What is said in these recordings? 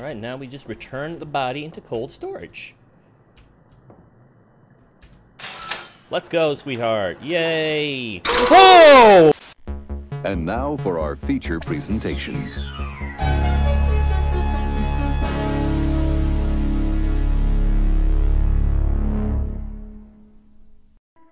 All right, now we just return the body into cold storage. Let's go, sweetheart. Yay! Whoa! And now for our feature presentation.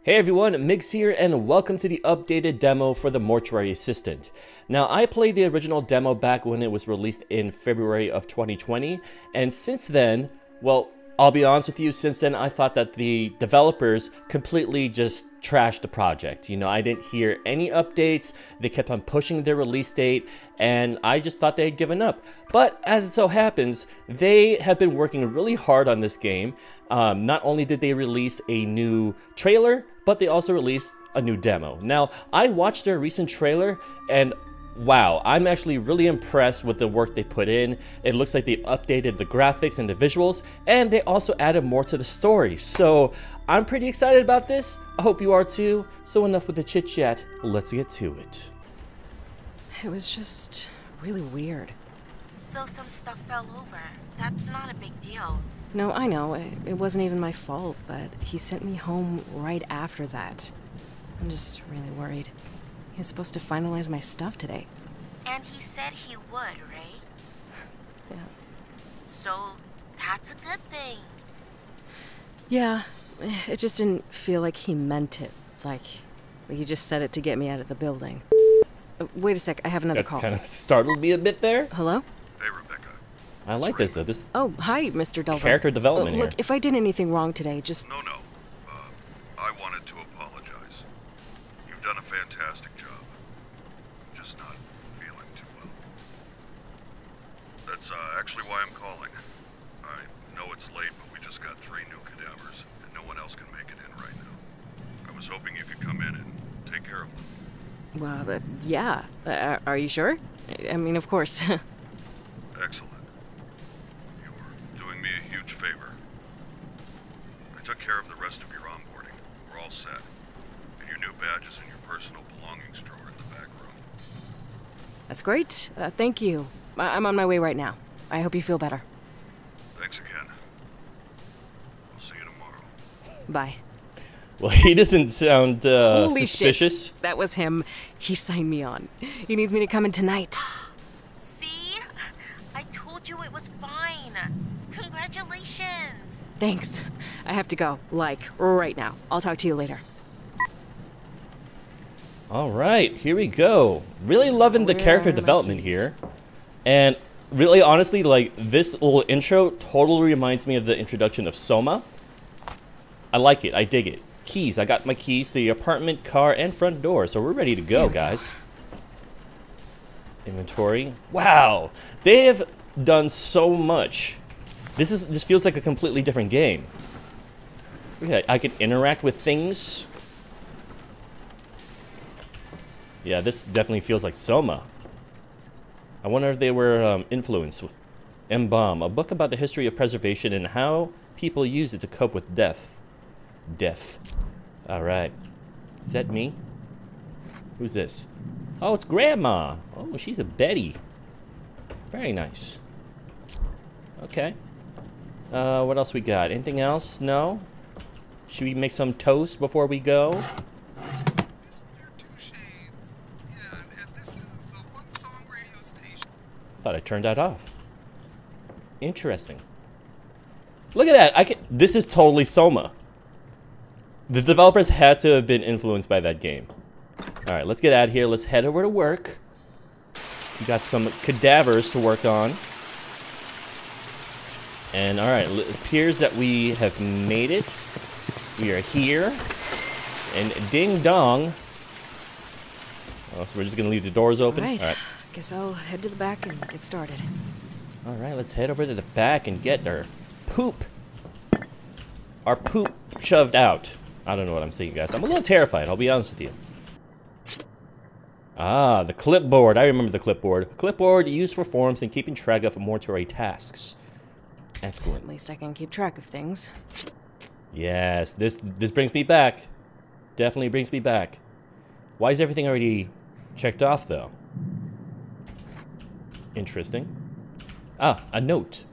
Hey everyone, Migs here and welcome to the updated demo for the Mortuary Assistant. Now I played the original demo back when it was released in February of 2020 and since then, well, I'll be honest with you, since then I thought that the developers completely just trashed the project. You know, I didn't hear any updates, they kept on pushing their release date, and I just thought they had given up. But as it so happens, they have been working really hard on this game. Um, not only did they release a new trailer, but they also released a new demo. Now, I watched their recent trailer, and wow, I'm actually really impressed with the work they put in. It looks like they updated the graphics and the visuals, and they also added more to the story. So I'm pretty excited about this. I hope you are too. So enough with the chit chat, let's get to it. It was just really weird. So some stuff fell over. That's not a big deal. No, I know, it, it wasn't even my fault, but he sent me home right after that. I'm just really worried. He was supposed to finalize my stuff today. And he said he would, right? Yeah. So that's a good thing. Yeah, it just didn't feel like he meant it. Like, like he just said it to get me out of the building. Uh, wait a sec, I have another That call. kind of startled me a bit there. Hello? Hey, Rebecca. I like this though. This Oh, hi, Mr. Delver. Character development Uh, look, here. if I did anything wrong today, just No, no. Uh, I wanted to apologize. You've done a fantastic job. I'm just not feeling too well. That's uh, actually why I'm calling. I know it's late, but we just got three new cadavers, and no one else can make it in right now. I was hoping you could come in and take care of them. well, uh, yeah. Uh, are you sure? I mean, of course. That's great. Uh, thank you. I- I'm on my way right now. I hope you feel better. Thanks again. I'll see you tomorrow. Bye. well, he doesn't sound uh, Holy suspicious. shit. That was him. He signed me on. He needs me to come in tonight. See? I told you it was fine. Congratulations. Thanks. I have to go. Like, right now. I'll talk to you later. All right, here we go. Really loving the Where character development here. And really honestly, like this little intro totally reminds me of the introduction of Soma. I like it. I dig it. Keys. I got my keys to the apartment, car, and front door. So we're ready to go, guys. Inventory. Wow. They have done so much. This is this feels like a completely different game. Yeah, I can interact with things. Yeah, this definitely feels like Soma. I wonder if they were um, influenced. with Embalm, a book about the history of preservation and how people use it to cope with death. Death. All right. Is that me? Who's this? Oh, it's Grandma. Oh, she's a Betty. Very nice. Okay. Uh, what else we got? Anything else? No? Should we make some toast before we go? Thought I turned that off. Interesting. Look at that. I can. This is totally Soma. The developers had to have been influenced by that game. All right, let's get out of here. Let's head over to work. We got some cadavers to work on. And all right, it appears that we have made it. We are here. And ding dong. Oh, so we're just gonna leave the doors open. All right. All right. Guess I'll head to the back and get started. All right, let's head over to the back and get our poop. Our poop shoved out. I don't know what I'm saying, guys. I'm a little terrified, I'll be honest with you. Ah, the clipboard. I remember the clipboard. Clipboard used for forms and keeping track of mortuary tasks. Excellent. At least I can keep track of things. Yes, this this brings me back. Definitely brings me back. Why is everything already checked off, though? Interesting. Ah, a note.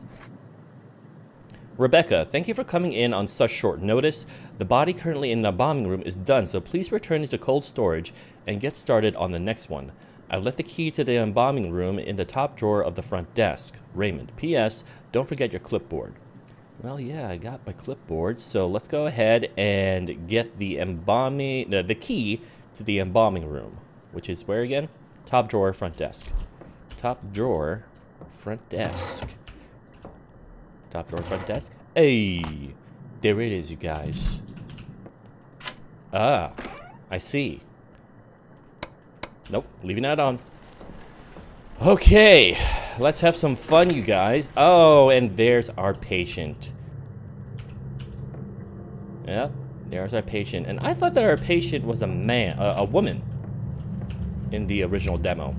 Rebecca, thank you for coming in on such short notice. The body currently in the embalming room is done, so please return it to cold storage and get started on the next one. I've left the key to the embalming room in the top drawer of the front desk. Raymond. P.S. Don't forget your clipboard. Well, yeah, I got my clipboard, so let's go ahead and get the embalming, the, the key to the embalming room, which is where again? Top drawer, front desk. Top drawer, front desk. Top drawer, front desk. Hey, there it is, you guys. Ah, I see. Nope, leaving that on. Okay, let's have some fun, you guys. Oh, and there's our patient. Yep, there's our patient. And I thought that our patient was a man, a, a woman, in the original demo.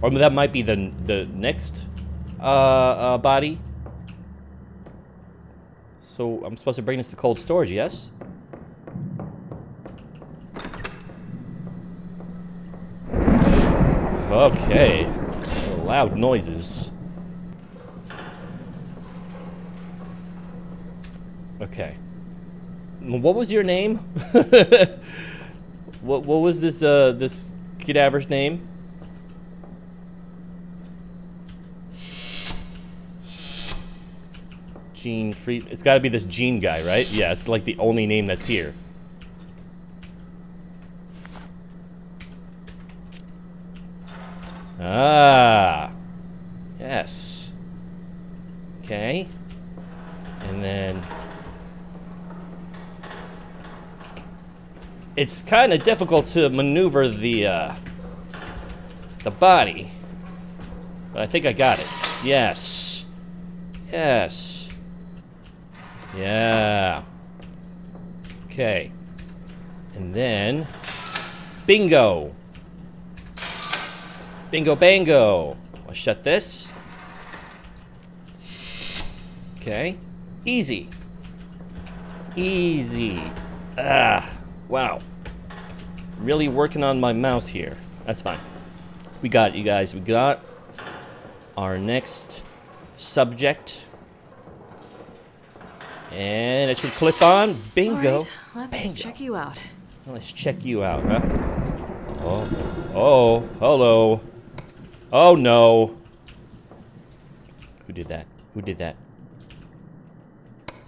Or that might be the the next uh, uh, body. So I'm supposed to bring this to cold storage, yes? Okay. Loud noises. Okay. What was your name? what what was this uh this cadaver's name? Gene Free. It's got to be this Gene guy, right? Yeah, it's like the only name that's here. Ah. Yes. Okay. And then... It's kind of difficult to maneuver the, uh, the body. But I think I got it. Yes. Yes. Yeah. Okay. And then... Bingo! Bingo bango! I'll shut this. Okay. Easy. Easy. Ah. Wow. Really working on my mouse here. That's fine. We got it, you guys. We got our next subject. And it should clip on. Bingo. All right, let's Bingo. check you out. Let's check you out, huh? Oh. Oh. Hello. Oh no. Who did that? Who did that?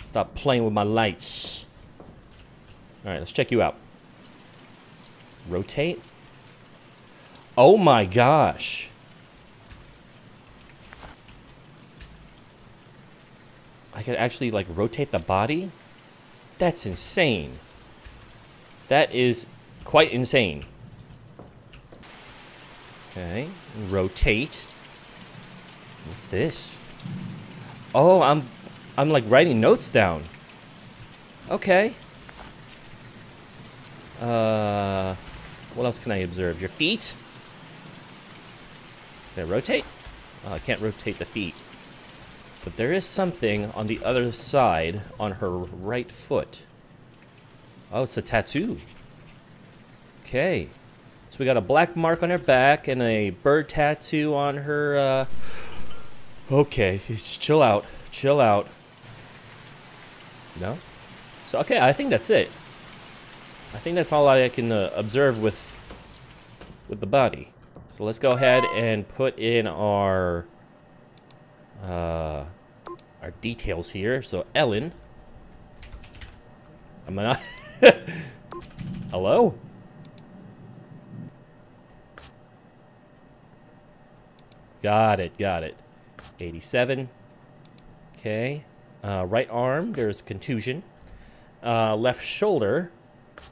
Stop playing with my lights. Alright, let's check you out. Rotate. Oh my gosh. I could actually like rotate the body? That's insane. That is quite insane. Okay, rotate. What's this? Oh, I'm I'm like writing notes down. Okay. Uh what else can I observe? Your feet? Can I rotate? Oh, I can't rotate the feet. But there is something on the other side on her right foot. Oh, it's a tattoo. Okay. So we got a black mark on her back and a bird tattoo on her, uh... Okay, chill out. Chill out. No? So, okay, I think that's it. I think that's all I can uh, observe with with the body. So let's go ahead and put in our uh, our details here. So Ellen, I'm gonna. Hello. Got it. Got it. 87. Okay. Uh, right arm, there's contusion. Uh, left shoulder,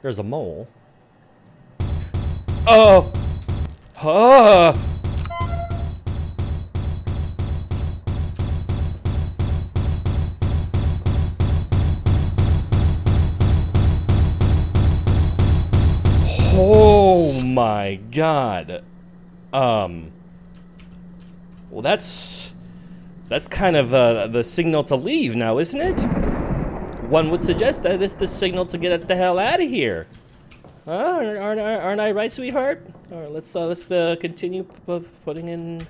there's a mole. Oh! Huh! My god. Um. Well, that's that's kind of uh, the signal to leave now, isn't it? One would suggest that it's the signal to get the hell out of here. Huh? Aren't, aren't, aren't I right, sweetheart? All right, let's uh, let's uh, continue putting in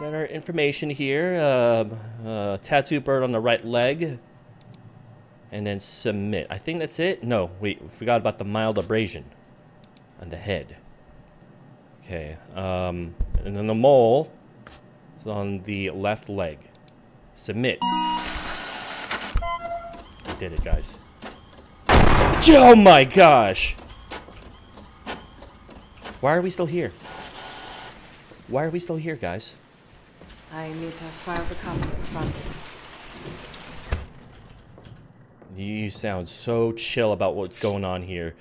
then our information here. Uh, uh, tattoo bird on the right leg. And then submit. I think that's it. No, wait. We forgot about the mild abrasion on the head. Okay. Um, and then the mole is on the left leg. Submit. I did it, guys. Oh my gosh! Why are we still here? Why are we still here, guys? I need to file the copy up front. You sound so chill about what's going on here.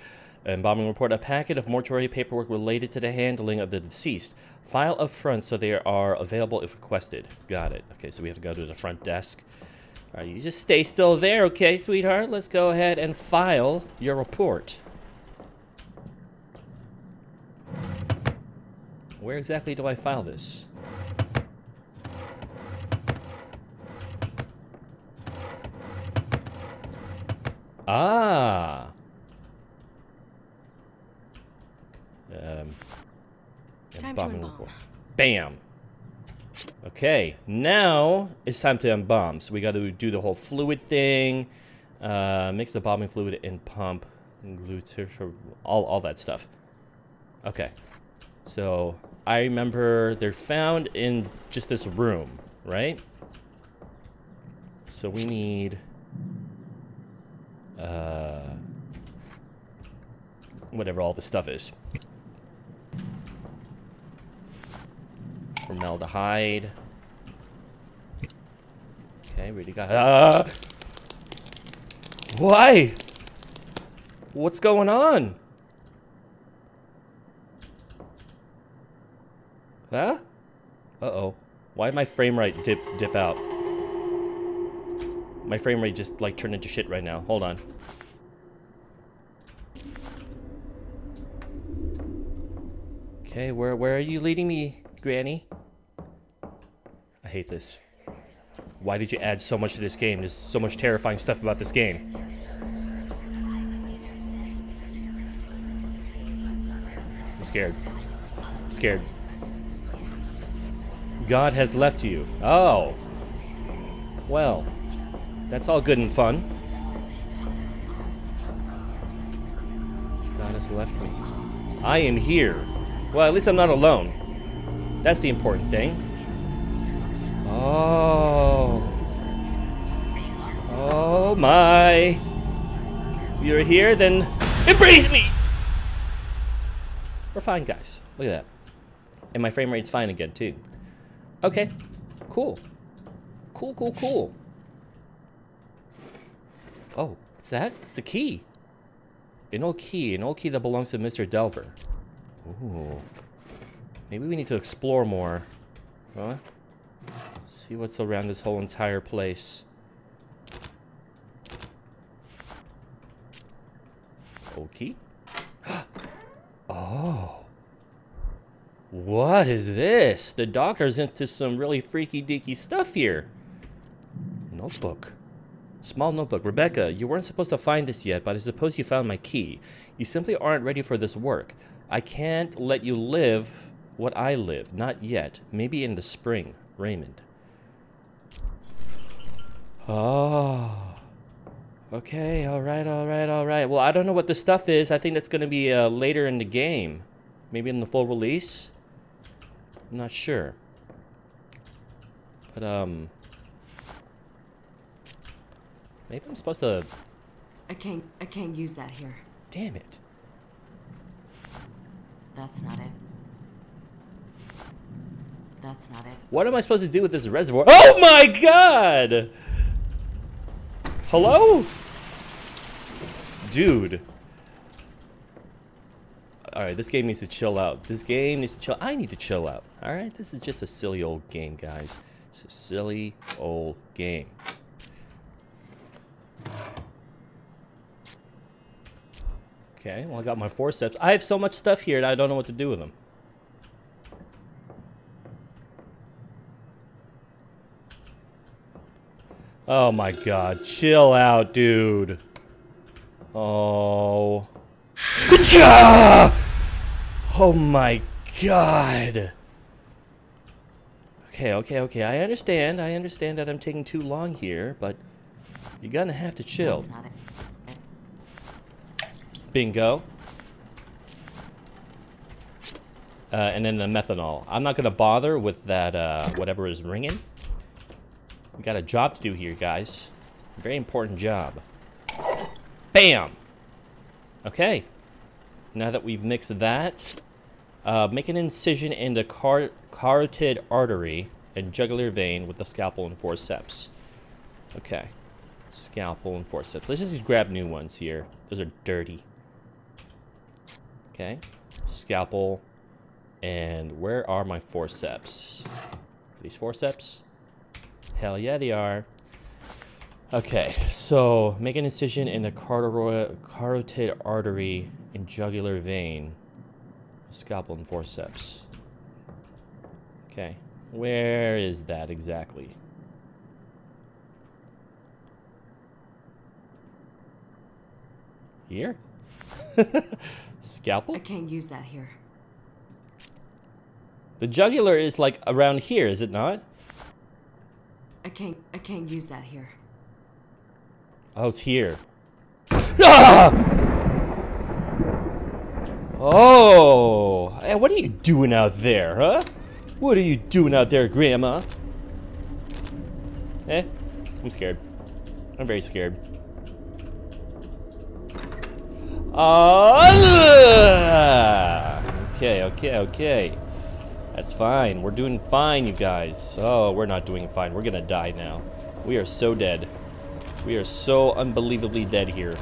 Embalming report a packet of mortuary paperwork related to the handling of the deceased. File up front so they are available if requested. Got it. Okay, so we have to go to the front desk. All right, you just stay still there, okay, sweetheart? Let's go ahead and file your report. Where exactly do I file this? Ah. Um, Time to embalm. report. Bam. Okay, now it's time to embalm. So we got to do the whole fluid thing, uh, mix the embalming fluid and pump, glue all all that stuff. Okay, so I remember they're found in just this room, right? So we need uh, whatever all the stuff is. Formaldehyde. Okay, really got. Ah! Why? What's going on? Huh? Uh-oh. Why my frame rate dip dip out? My frame rate just like turned into shit right now. Hold on. Okay, where where are you leading me, Granny? I hate this. Why did you add so much to this game? There's so much terrifying stuff about this game. I'm scared. I'm scared. God has left you. Oh. Well, that's all good and fun. God has left me. I am here. Well, at least I'm not alone. That's the important thing. Oh. Oh my. You're here, then embrace me! We're fine, guys. Look at that. And my frame rate's fine again, too. Okay. Cool. Cool, cool, cool. Oh, what's that? It's a key. An old key. An old key that belongs to Mr. Delver. Ooh. Maybe we need to explore more. Huh? See what's around this whole entire place. Old key? oh. What is this? The doctor's into some really freaky deaky stuff here. Notebook. Small notebook. Rebecca, you weren't supposed to find this yet, but I suppose you found my key. You simply aren't ready for this work. I can't let you live what I live. Not yet. Maybe in the spring. Raymond. Oh. Okay, alright, alright, alright. Well, I don't know what this stuff is. I think that's going to be uh, later in the game. Maybe in the full release? I'm not sure. But, um... Maybe I'm supposed to... I can't. I can't use that here. Damn it. That's not it. That's not it. What am I supposed to do with this reservoir? Oh my god! Hello? Dude. Alright, this game needs to chill out. This game needs to chill. I need to chill out. Alright? This is just a silly old game, guys. It's a silly old game. Okay, well, I got my forceps. I have so much stuff here and I don't know what to do with them. Oh my god, chill out, dude. Oh. Ah! Oh my god. Okay. Okay, okay. I understand. I understand that I'm taking too long here, but you're gonna have to chill. Bingo. Uh, and then the methanol. I'm not gonna bother with that, uh, whatever is ringing. We got a job to do here, guys. Very important job. Bam! Okay. Now that we've mixed that, uh, make an incision in the car carotid artery and jugular vein with the scalpel and forceps. Okay. Scalpel and forceps. Let's just grab new ones here. Those are dirty. Okay. Scalpel. And where are my forceps? Are these forceps? Hell yeah, they are. Okay, so make an incision in the carotid, carotid artery and jugular vein. Scalpel and forceps. Okay, where is that exactly? Here? Scalpel? I can't use that here. The jugular is like around here, is it not? I can't. I can't use that here. Oh, it's here. Ah! Oh, hey, what are you doing out there, huh? What are you doing out there, Grandma? Eh, I'm scared. I'm very scared. Ah! Okay, okay, okay. That's fine. We're doing fine, you guys. Oh, we're not doing fine. We're gonna die now. We are so dead. We are so unbelievably dead here.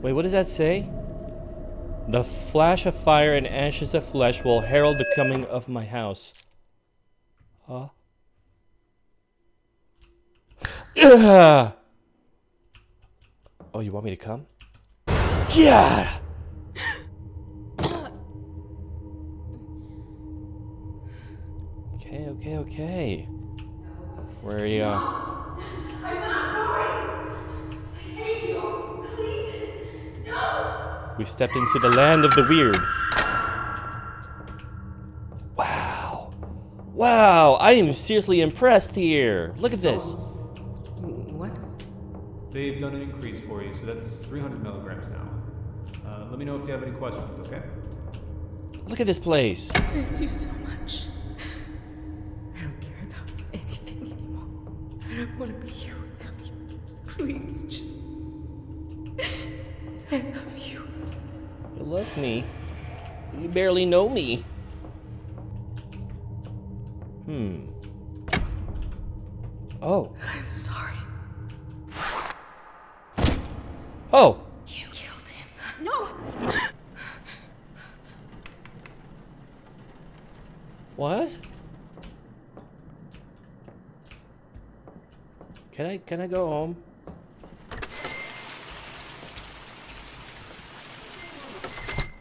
Wait, what does that say? The flash of fire and ashes of flesh will herald the coming of my house. Huh? Oh, you want me to come? Yeah! Okay, okay, okay. Where are you? uh, I'm not going! I hate you! Please, don't! We stepped into the land of the weird. Wow. Wow, I am seriously impressed here. Look at this. What? They've done an increase for you, so that's 300 milligrams now. Uh, let me know if you have any questions, okay? Look at this place. I miss you so much. I don't want to be here without you. Please, just. I love you. You love me. You barely know me. Hmm. Oh. I'm sorry. Oh. You killed him. No! What? Can I can I go home?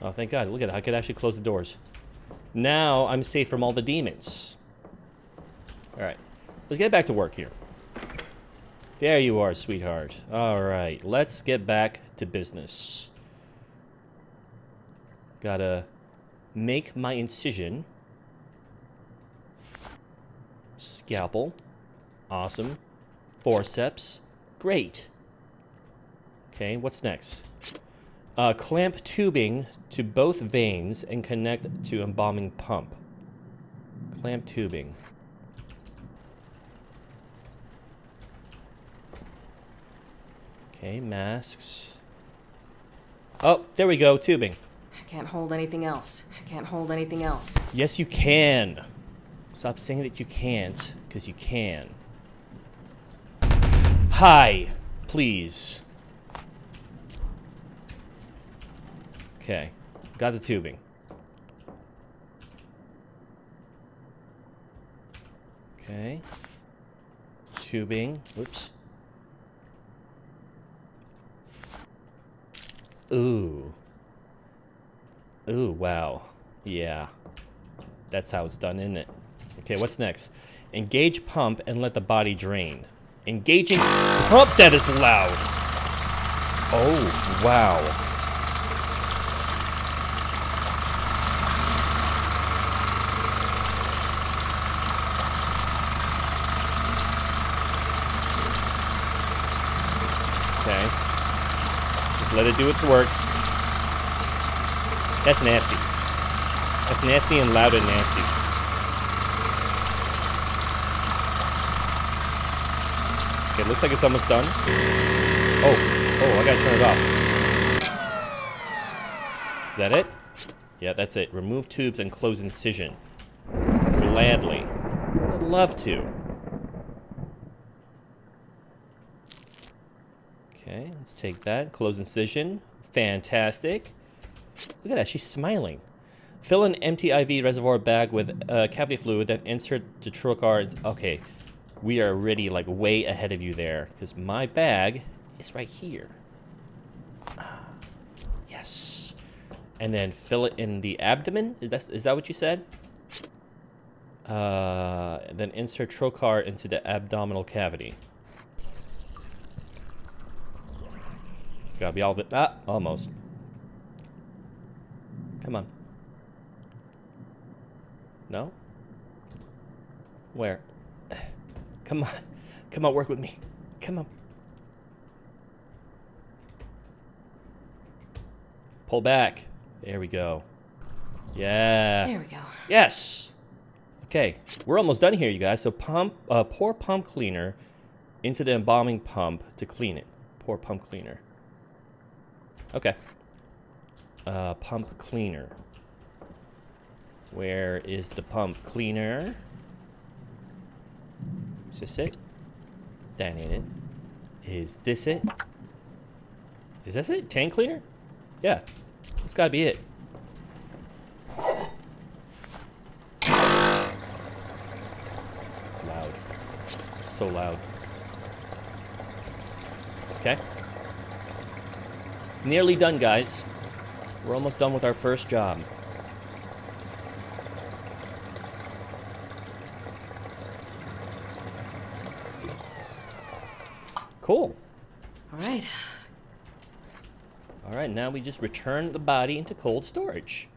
Oh, thank God. Look at it. I could actually close the doors. Now I'm safe from all the demons. All right. Let's get back to work here. There you are, sweetheart. All right. Let's get back to business. Gotta make my incision. Scalpel. Awesome. Forceps. Great. Okay, what's next? Uh, clamp tubing to both veins and connect to embalming pump. Clamp tubing. Okay, masks. Oh, there we go, tubing. I can't hold anything else. I can't hold anything else. Yes, you can. Stop saying that you can't, because you can. Hi, please. Okay, got the tubing. Okay. Tubing. Whoops. Ooh. Ooh, wow. Yeah. That's how it's done, isn't it? Okay, what's next? Engage pump and let the body drain. Engaging. pump that is loud. Oh, wow. Okay. Just let it do its work. That's nasty. That's nasty and loud and nasty. Okay, looks like it's almost done. Oh, oh, I gotta turn it off. Is that it? Yeah, that's it. Remove tubes and close incision. Gladly. I'd love to. Okay, let's take that. Close incision. Fantastic. Look at that, she's smiling. Fill an empty IV reservoir bag with uh, cavity fluid, then insert the trocar. Okay, we are already like way ahead of you there, because my bag is right here. Ah, yes. And then fill it in the abdomen. Is that, is that what you said? Uh, then insert trocar into the abdominal cavity. It's gotta be all of it. Ah, almost. Come on. No? Where? Come on. Come on, work with me. Come on. Pull back. There we go. Yeah. There we go. Yes. Okay, we're almost done here, you guys. So pump, uh, pour pump cleaner into the embalming pump to clean it. Pour pump cleaner. Okay. Uh, pump cleaner. Where is the pump cleaner? Is this it? That ain't it. Is this it? Is this it? Tank cleaner? Yeah. That's gotta be it. Loud. So loud. Okay. Nearly done, guys. We're almost done with our first job. Cool. All right. All right, now we just return the body into cold storage.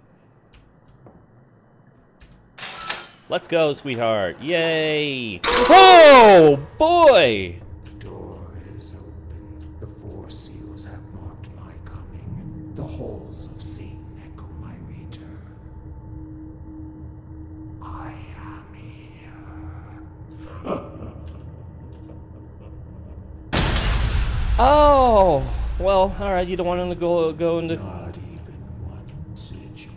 Let's go, sweetheart. Yay! Oh, boy! Well, all right. You don't want him to go go into. Not even one sigil.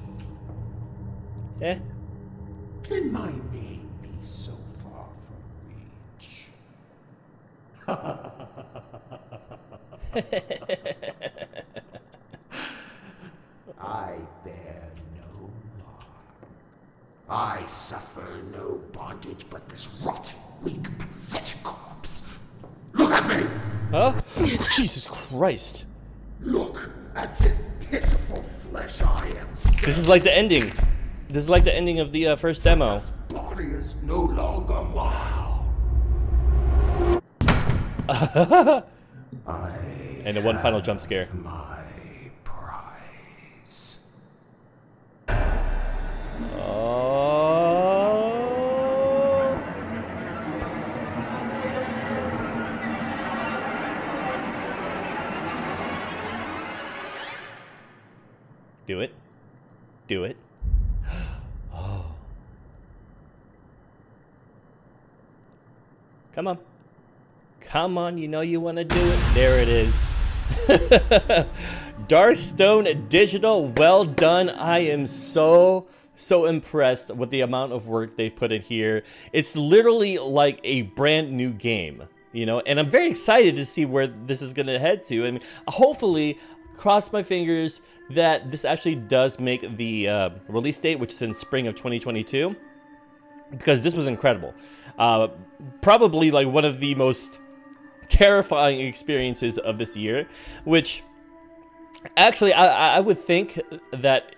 Eh? Can my name be so far from reach? I bear no mark. I suffer no bondage but this rotten, weak, pathetic corpse. Look at me! Huh? Jesus Christ! Look at this pitiful flesh I am. This is like the ending. This is like the ending of the uh, first demo. This body is no longer mine. I And the one final jump scare. Do it. Oh. Come on. Come on, you know you want to do it. There it is. Darkstone Digital, well done. I am so, so impressed with the amount of work they've put in here. It's literally like a brand new game, you know, and I'm very excited to see where this is going to head to. And hopefully, cross my fingers that this actually does make the uh, release date, which is in spring of 2022 because this was incredible. Uh, probably like one of the most terrifying experiences of this year, which actually I, I would think that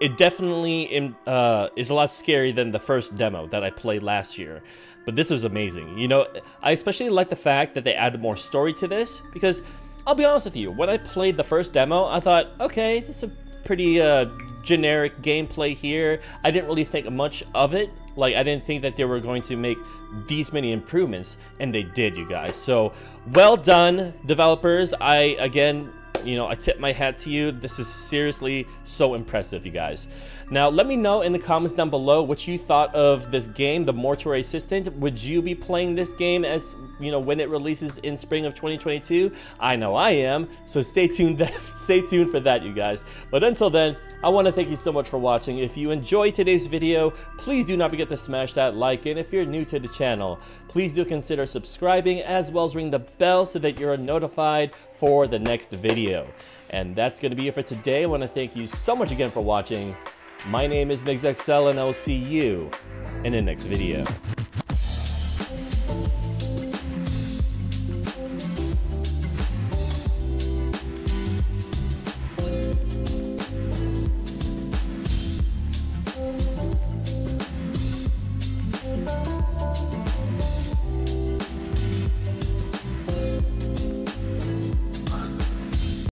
it definitely in, uh, is a lot scarier than the first demo that I played last year. But this was amazing. You know, I especially like the fact that they added more story to this because I'll be honest with you, when I played the first demo, I thought, okay, this is a pretty uh, generic gameplay here. I didn't really think much of it Like, I didn't think that they were going to make these many improvements, and they did, you guys. So, well done, developers. I, again, you know, I tip my hat to you. This is seriously so impressive, you guys. Now, let me know in the comments down below what you thought of this game, The Mortuary Assistant. Would you be playing this game as, you know, when it releases in spring of 2022? I know I am, so stay tuned, stay tuned for that, you guys. But until then, I want to thank you so much for watching. If you enjoyed today's video, please do not forget to smash that like, and if you're new to the channel, please do consider subscribing as well as ring the bell so that you're notified for the next video. And that's going to be it for today. I want to thank you so much again for watching. My name is MigsXL and I will see you in the next video.